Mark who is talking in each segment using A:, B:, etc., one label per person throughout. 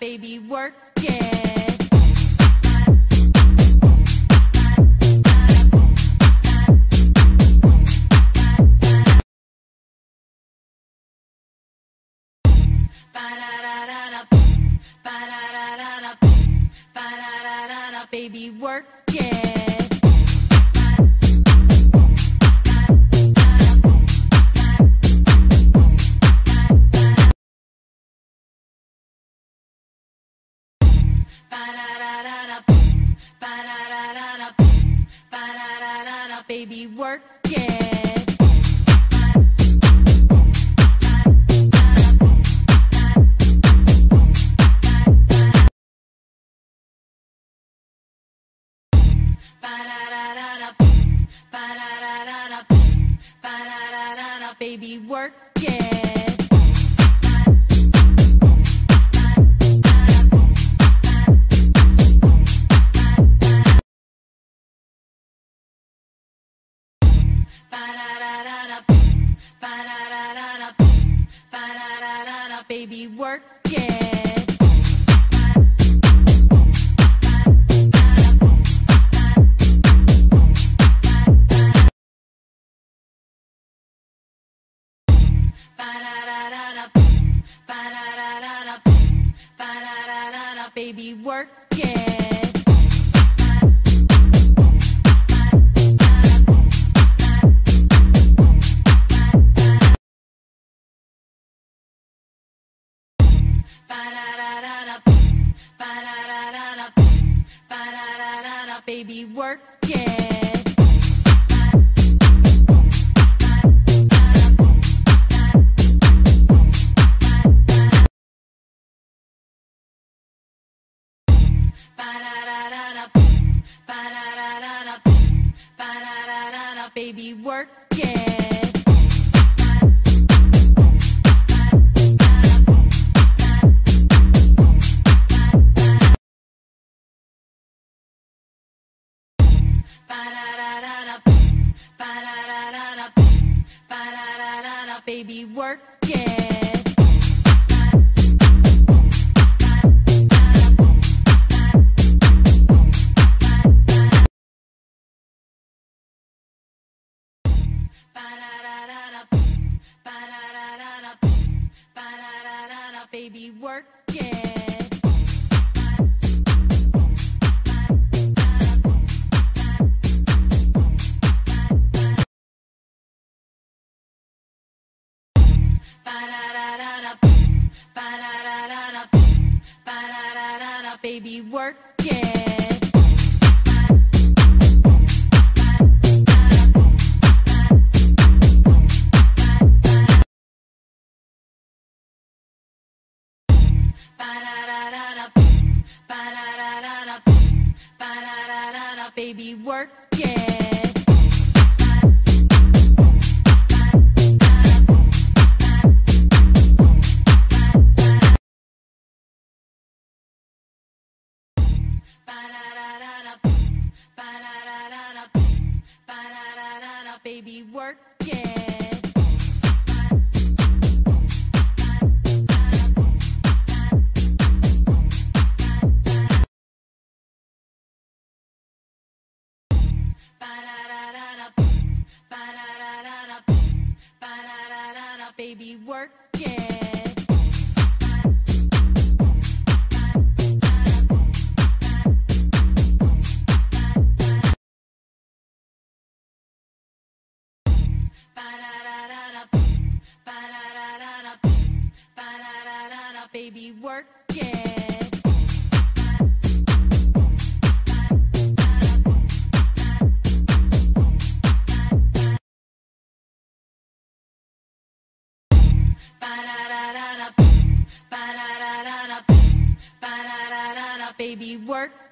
A: Baby, work it. Baby, work Work it. Baby, work it. Baby, work it. Baby, work it. Baby, work it. Baby, work it. Baby, work it. Baby, work it. Baby, work it. Baby, work it. Baby, work Baby, work it. Baby, work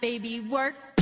A: Baby, work